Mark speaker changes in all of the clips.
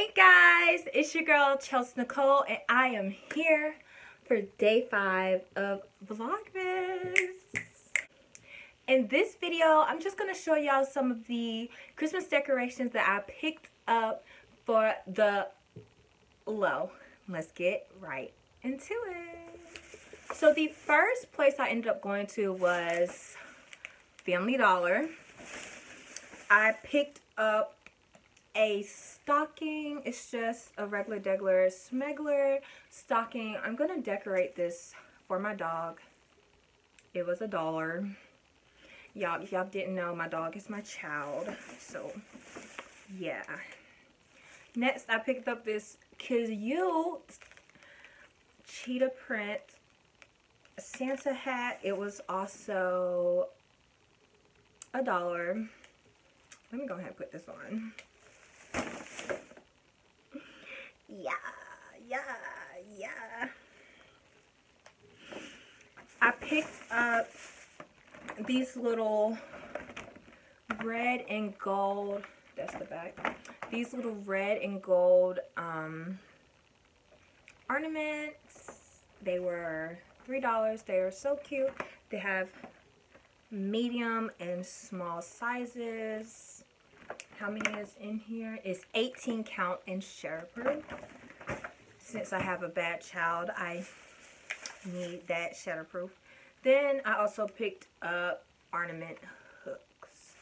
Speaker 1: Hey guys, it's your girl Chels Nicole and I am here for day five of Vlogmas. In this video, I'm just going to show y'all some of the Christmas decorations that I picked up for the low. Let's get right into it. So the first place I ended up going to was Family Dollar. I picked up a stocking. It's just a regular degler smuggler stocking. I'm going to decorate this for my dog. It was a dollar. Y'all, if y'all didn't know, my dog is my child. So, yeah. Next, I picked up this cute cheetah print Santa hat. It was also a dollar. Let me go ahead and put this on. Yeah, yeah, yeah. I picked up these little red and gold, that's the back, these little red and gold um, ornaments. They were $3. They are so cute. They have medium and small sizes. How many is in here? It's 18 count in shatterproof. Since I have a bad child, I need that shatterproof. Then I also picked up ornament hooks.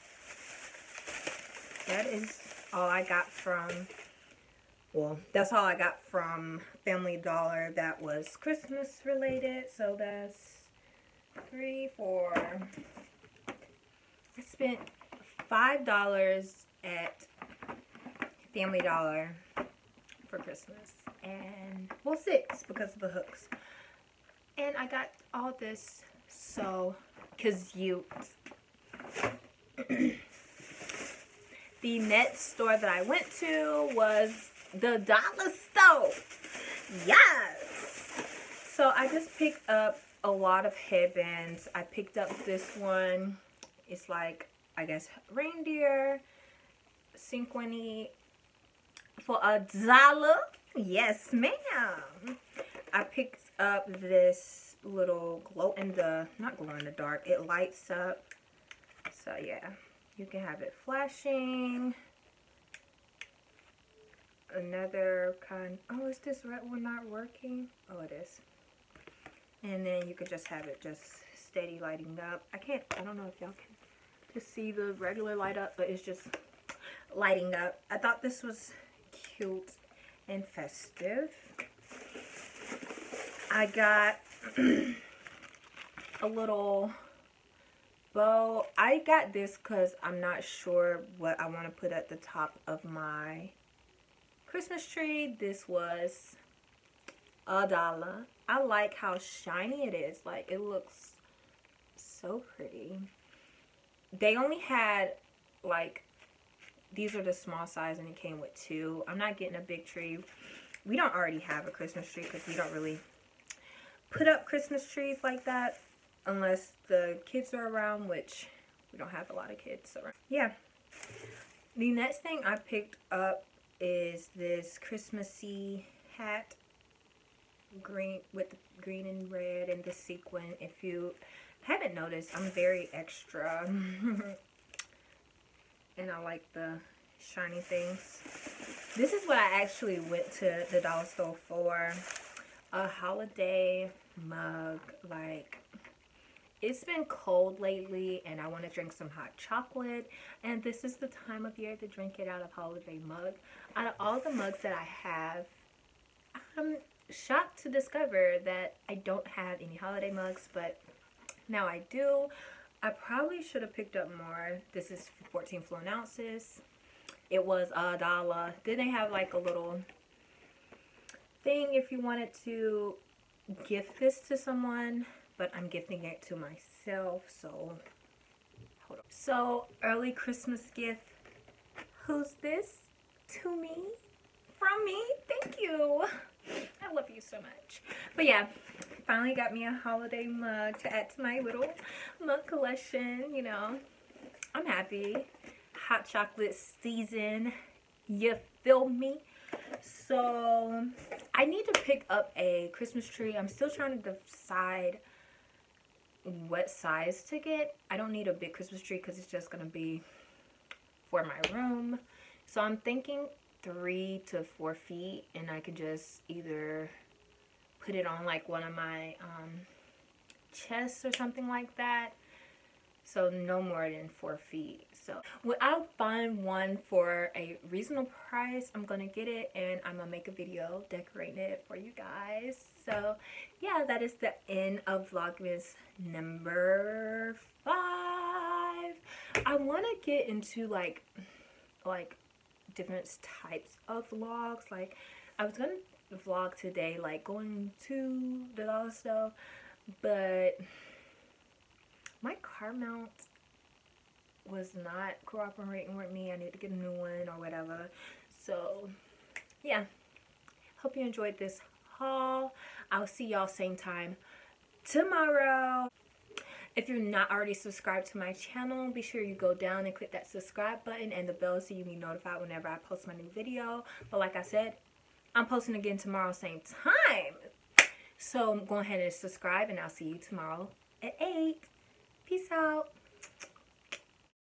Speaker 1: That is all I got from, well, that's all I got from Family Dollar that was Christmas related. So that's three, four, I spent $5 at Family Dollar for Christmas. And, well, six because of the hooks. And I got all this so cute. the next store that I went to was the dollar store. Yes! So I just picked up a lot of headbands. I picked up this one. It's like, I guess, reindeer, sequiny for a dollar. Yes, ma'am. I picked up this little glow in the, not glow in the dark, it lights up. So yeah, you can have it flashing. Another kind, oh, is this red one not working? Oh, it is. And then you could just have it just steady lighting up. I can't, I don't know if y'all can just see the regular light up, but it's just lighting up. I thought this was cute and festive. I got a little bow. I got this because I'm not sure what I want to put at the top of my Christmas tree. This was a dollar. I like how shiny it is. Like, it looks so pretty. They only had, like, these are the small size and it came with two. I'm not getting a big tree. We don't already have a Christmas tree because we don't really put up Christmas trees like that unless the kids are around, which we don't have a lot of kids around. Yeah. The next thing I picked up is this Christmassy hat green with the green and red and the sequin. If you haven't noticed, I'm very extra. and I like the shiny things. This is what I actually went to the dollar store for. A holiday mug. Like, it's been cold lately and I want to drink some hot chocolate. And this is the time of year to drink it out of holiday mug. Out of all the mugs that I have, I'm shocked to discover that I don't have any holiday mugs, but now I do. I probably should have picked up more. This is 14 fluent ounces. It was a dollar. Then they have like a little thing if you wanted to gift this to someone, but I'm gifting it to myself, so hold on. So, early Christmas gift. Who's this? To me? From me? Thank you. I love you so much. But yeah, finally got me a holiday mug to add to my little mug collection, you know. I'm happy. Hot chocolate season. You feel me? So I need to pick up a Christmas tree. I'm still trying to decide what size to get. I don't need a big Christmas tree because it's just going to be for my room. So I'm thinking three to four feet and I could just either put it on like one of my um, chests or something like that. So no more than four feet. So when I find one for a reasonable price, I'm gonna get it and I'm gonna make a video decorating it for you guys. So yeah, that is the end of Vlogmas number five. I wanna get into like like different types of vlogs. Like I was gonna vlog today like going to the dollar store but my car mount was not cooperating with me. I need to get a new one or whatever. So, yeah. Hope you enjoyed this haul. I'll see y'all same time tomorrow. If you're not already subscribed to my channel, be sure you go down and click that subscribe button and the bell so you be notified whenever I post my new video. But like I said, I'm posting again tomorrow same time. So go ahead and subscribe and I'll see you tomorrow at 8. Peace out.